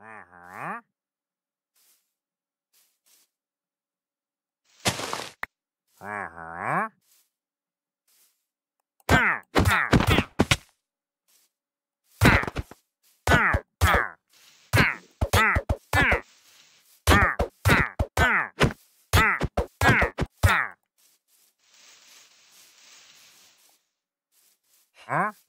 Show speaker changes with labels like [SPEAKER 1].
[SPEAKER 1] Uh-huh.
[SPEAKER 2] Uh-huh. Ah, ah, ah. Huh?